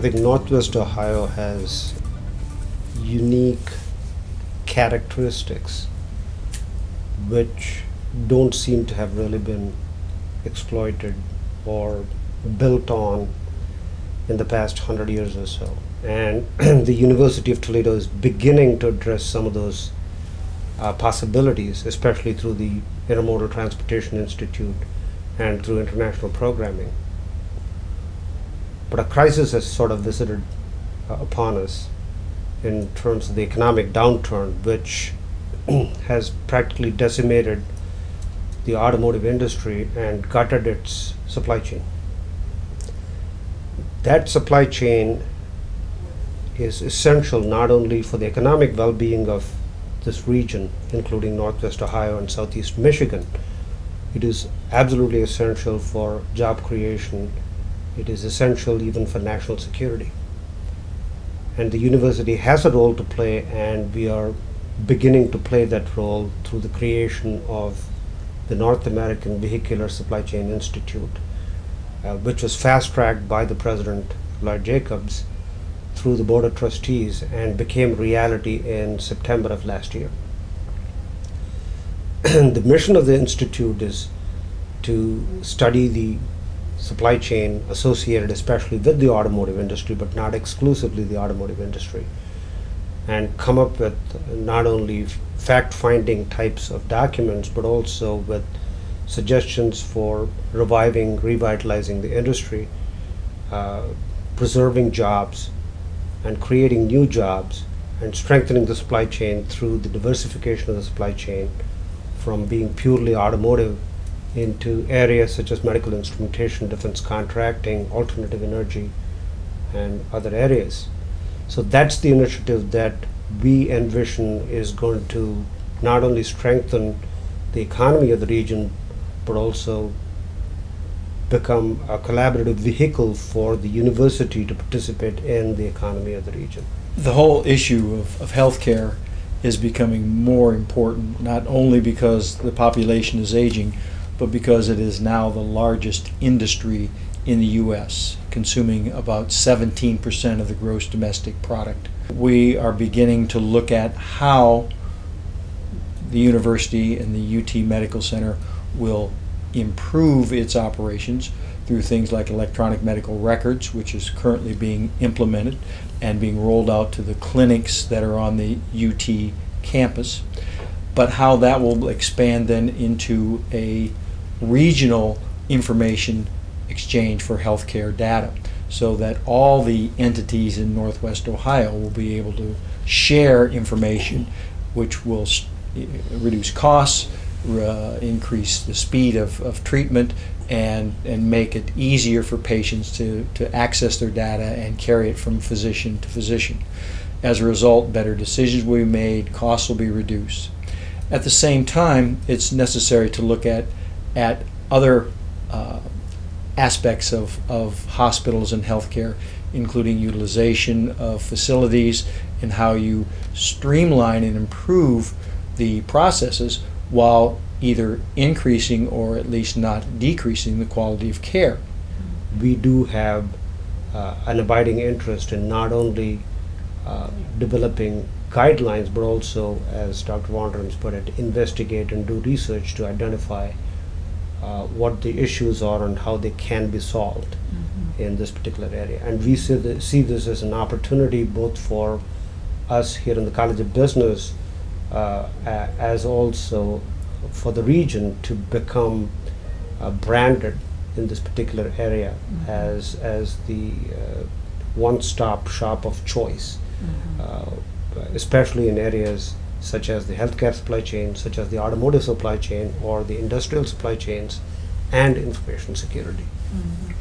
think Northwest Ohio has unique characteristics which don't seem to have really been exploited or built on in the past hundred years or so. And the University of Toledo is beginning to address some of those uh, possibilities, especially through the Intermodal Transportation Institute and through international programming. But a crisis has sort of visited uh, upon us in terms of the economic downturn, which has practically decimated the automotive industry and gutted its supply chain. That supply chain is essential not only for the economic well being of this region, including Northwest Ohio and Southeast Michigan, it is absolutely essential for job creation. It is essential even for national security. And the university has a role to play, and we are beginning to play that role through the creation of the North American Vehicular Supply Chain Institute, uh, which was fast tracked by the president, Lloyd Jacobs, through the Board of Trustees and became reality in September of last year. the mission of the Institute is to study the supply chain associated especially with the automotive industry, but not exclusively the automotive industry, and come up with not only fact-finding types of documents, but also with suggestions for reviving, revitalizing the industry, uh, preserving jobs, and creating new jobs, and strengthening the supply chain through the diversification of the supply chain from being purely automotive into areas such as medical instrumentation, defense contracting, alternative energy, and other areas. So that's the initiative that we envision is going to not only strengthen the economy of the region, but also become a collaborative vehicle for the university to participate in the economy of the region. The whole issue of, of healthcare is becoming more important, not only because the population is aging, but because it is now the largest industry in the U.S., consuming about 17% of the gross domestic product. We are beginning to look at how the university and the UT Medical Center will improve its operations through things like electronic medical records, which is currently being implemented and being rolled out to the clinics that are on the UT campus, but how that will expand then into a regional information exchange for healthcare data so that all the entities in Northwest Ohio will be able to share information which will reduce costs, uh, increase the speed of, of treatment, and, and make it easier for patients to, to access their data and carry it from physician to physician. As a result, better decisions will be made, costs will be reduced. At the same time, it's necessary to look at, at other uh, aspects of, of hospitals and healthcare, including utilization of facilities and how you streamline and improve the processes while either increasing or at least not decreasing the quality of care. We do have uh, an abiding interest in not only uh, developing guidelines, but also, as Dr. Vonderembse put it, investigate and do research to identify uh, what the issues are and how they can be solved mm-hmm. in this particular area. And we see, the, see this as an opportunity both for us here in the College of Business uh, as also for the region to become uh, branded in this particular area mm-hmm. as, as the uh, one-stop shop of choice, mm-hmm. Uh, especially in areas such as the healthcare supply chain, such as the automotive supply chain, or the industrial supply chains, and information security. Mm-hmm.